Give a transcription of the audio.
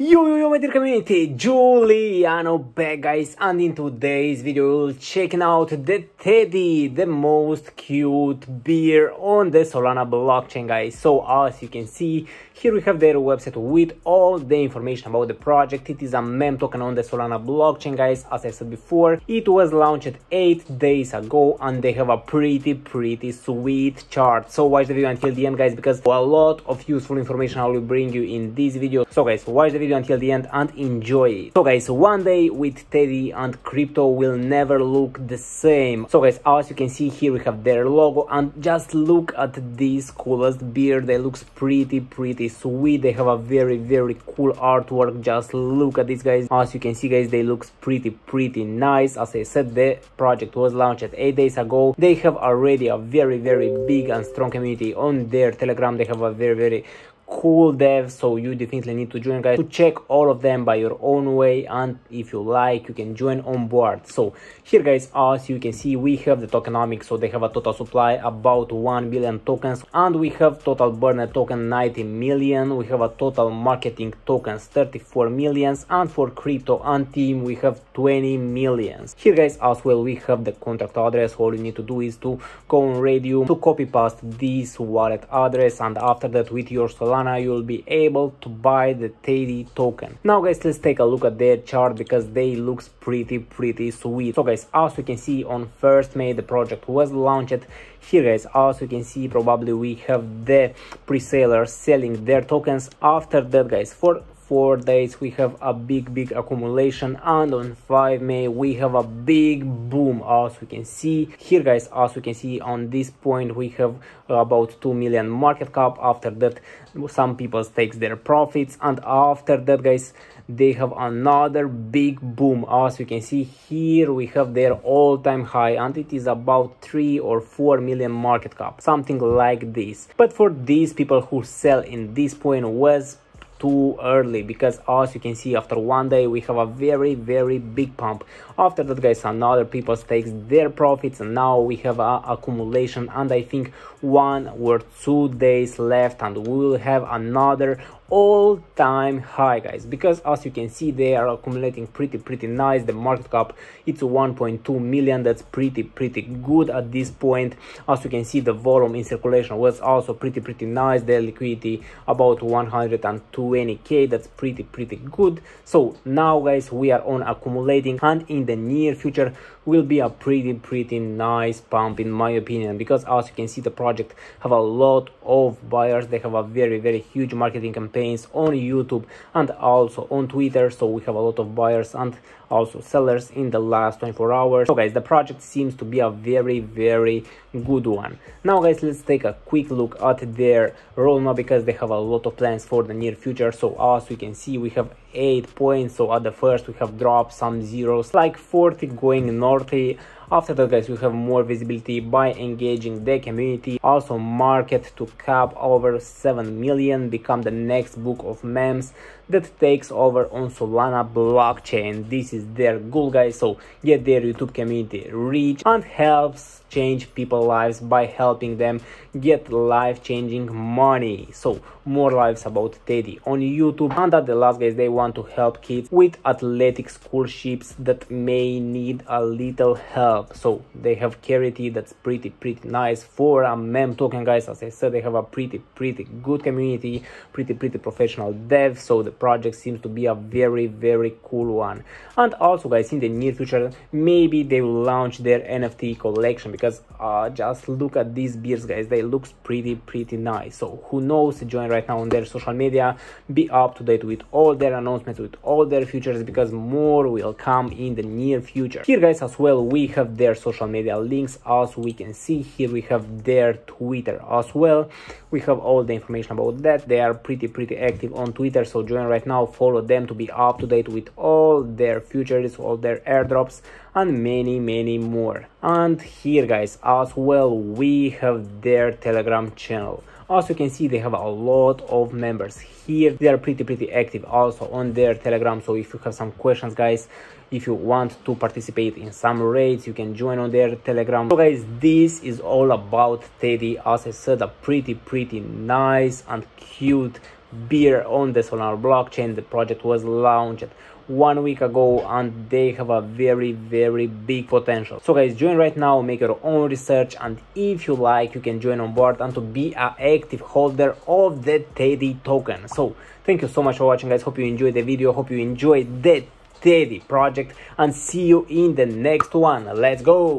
Yo yo yo my dear community, Juliano back guys and in today's video we'll checking out the Teddy, the most cute beer on the Solana blockchain guys. So as you can see, here we have their website with all the information about the project. It is a meme token on the Solana blockchain guys, as I said before. It was launched 8 days ago and they have a pretty pretty sweet chart. So watch the video until the end guys because a lot of useful information I will bring you in this video. So guys, watch the video video until the end and enjoy it. So guys, one day with Teddy and crypto will never look the same. So guys, as you can see here we have their logo and just look at this coolest beard. They looks pretty pretty sweet. They have a very very cool artwork. Just look at these guys. As you can see guys, they looks pretty pretty nice. As I said, the project was launched 8 days ago. They have already a very very big and strong community on their telegram. They have a very very cool devs so you definitely need to join guys. To check all of them by your own way and if you like you can join on board. So here guys as you can see we have the tokenomics. So they have a total supply about 1 billion tokens and we have total burner token 90 million. We have a total marketing tokens 34 millions. And for crypto and team we have 20 millions. Here guys as well we have the contract address. All you need to do is to go on raydium to copy paste this wallet address and after that with your solana Solana you'll be able to buy the Teddy token. Now guys let's take a look at their chart because they looks pretty pretty sweet. So guys as you can see on 1st May the project was launched. Here guys as you can see probably we have the pre-sellers selling their tokens. After that guys for four days we have a big big accumulation and on 5 may we have a big boom as we can see here guys. As we can see on this point we have about 2 million market cap. After that some people takes their profits and after that guys they have another big boom. As you can see here we have their all-time high and it is about 3 or 4 million market cap something like this. But for these people who sell in this point was too early because as you can see after one day we have a very very big pump after that guys another people takes their profits and now we have a accumulation and i think one or two days left and we will have another all-time high guys. Because as you can see they are accumulating pretty pretty nice. The market cap it's 1.2 million. That's pretty pretty good at this point. As you can see the volume in circulation was also pretty pretty nice. The liquidity about 120k that's pretty pretty good. So now guys we are on accumulating and in the near future will be a pretty pretty nice pump in my opinion because as you can see the project have a lot of buyers. They have a very very huge marketing campaigns on youtube and also on twitter so we have a lot of buyers and also sellers in the last 24 hours. So guys the project seems to be a very very good one. Now guys let's take a quick look at their roadmap because they have a lot of plans for the near future. So as we can see we have eight points. So at the first we have dropped some zeros like 40 going north eh, after that guys we have more visibility by engaging the community. Also market to cap over 7 million become the next book of memes that takes over on solana blockchain. This is their goal guys so get their youtube community reach and helps change people's lives by helping them get life-changing money. So more lives about teddy on youtube. And at the last guys they want to help kids with athletic scholarships that may need a little help so they have charity that's pretty pretty nice for a mem token guys as i said they have a pretty pretty good community pretty pretty professional dev. So the project seems to be a very very cool one. And also guys in the near future maybe they will launch their nft collection because uh, just look at these beers guys. They looks pretty pretty nice. So who knows? Join right now on their social media. Be up to date with all their announcements with all their futures because more will come in the near future. Here guys as well we have their social media links as we can see here we have their twitter as well. We have all the information about that. They are pretty pretty active on twitter so join right now follow them to be up to date with all their futures all their airdrops and many many more. And here guys as well we have their telegram channel as you can see they have a lot of members here. They are pretty pretty active also on their telegram. So if you have some questions guys if you want to participate in some raids you can join on their telegram. So guys this is all about teddy. As i said a pretty pretty nice and cute beer on the Solana blockchain. The project was launched one week ago and they have a very very big potential. So guys join right now make your own research and if you like you can join on board and to be an active holder of the teddy token. So thank you so much for watching guys. Hope you enjoyed the video. Hope you enjoyed the teddy project and see you in the next one. Let's go